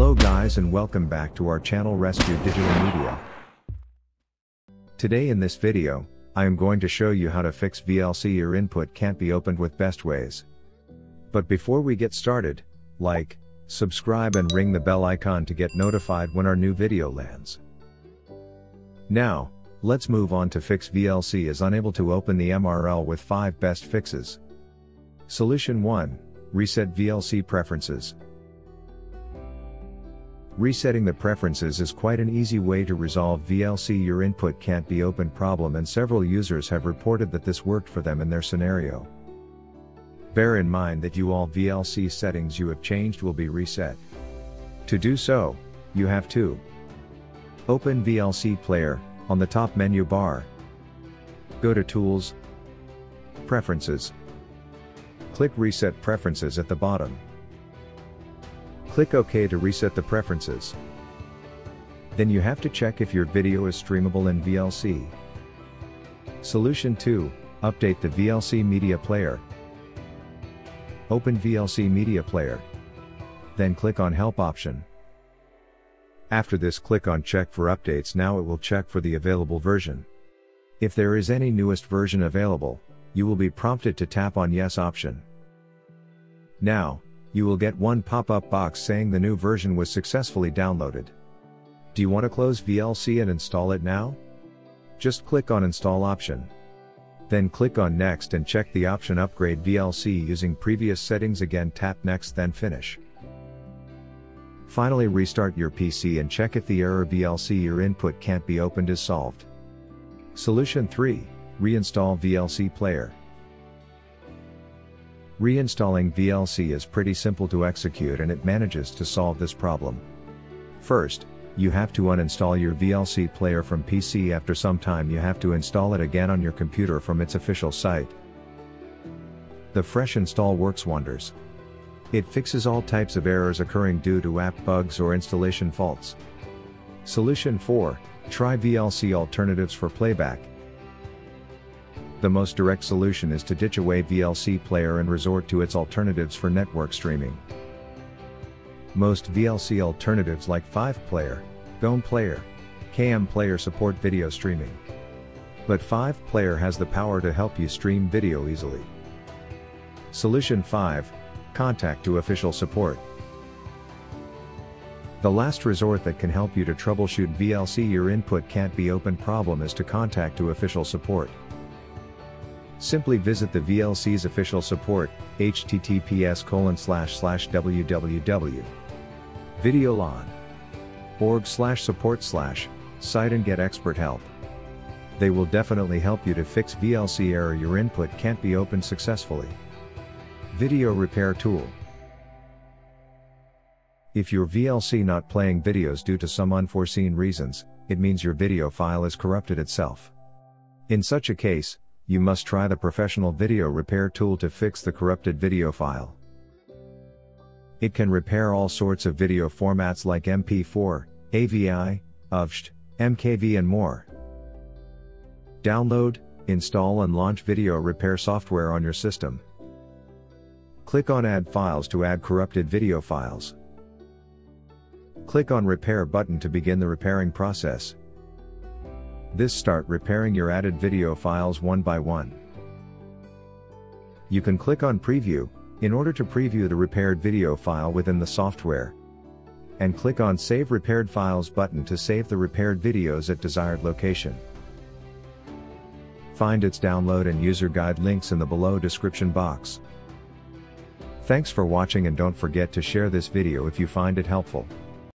Hello guys and welcome back to our channel Rescue Digital Media. Today in this video, I am going to show you how to fix VLC your input can't be opened with best ways. But before we get started, like, subscribe and ring the bell icon to get notified when our new video lands. Now, let's move on to fix VLC is unable to open the MRL with 5 best fixes. Solution 1. Reset VLC preferences. Resetting the preferences is quite an easy way to resolve VLC your input can't be opened problem and several users have reported that this worked for them in their scenario. Bear in mind that you all VLC settings you have changed will be reset. To do so, you have to Open VLC Player, on the top menu bar. Go to Tools, Preferences. Click Reset Preferences at the bottom. Click OK to reset the preferences. Then you have to check if your video is streamable in VLC. Solution 2, update the VLC media player. Open VLC media player. Then click on help option. After this click on check for updates now it will check for the available version. If there is any newest version available, you will be prompted to tap on yes option. Now, you will get one pop-up box saying the new version was successfully downloaded. Do you want to close VLC and install it now? Just click on install option. Then click on next and check the option upgrade VLC using previous settings again tap next then finish. Finally restart your PC and check if the error VLC your input can't be opened is solved. Solution 3, reinstall VLC player. Reinstalling VLC is pretty simple to execute and it manages to solve this problem. First, you have to uninstall your VLC player from PC after some time you have to install it again on your computer from its official site. The fresh install works wonders. It fixes all types of errors occurring due to app bugs or installation faults. Solution 4, try VLC alternatives for playback. The most direct solution is to ditch away VLC player and resort to its alternatives for network streaming. Most VLC alternatives like 5 Player, GOM Player, KM Player support video streaming. But 5 Player has the power to help you stream video easily. Solution 5 Contact to official support. The last resort that can help you to troubleshoot VLC your input can't be open problem is to contact to official support. Simply visit the VLC's official support, https colon slash slash www. VideoLAN. org slash support slash, site and get expert help. They will definitely help you to fix VLC error your input can't be opened successfully. Video Repair Tool. If your VLC not playing videos due to some unforeseen reasons, it means your video file is corrupted itself. In such a case, you must try the professional video repair tool to fix the corrupted video file. It can repair all sorts of video formats like MP4, AVI, UVST, MKV and more. Download, install and launch video repair software on your system. Click on Add Files to add corrupted video files. Click on Repair button to begin the repairing process. This start repairing your added video files one by one. You can click on Preview, in order to preview the repaired video file within the software. And click on Save Repaired Files button to save the repaired videos at desired location. Find its download and user guide links in the below description box. Thanks for watching and don't forget to share this video if you find it helpful.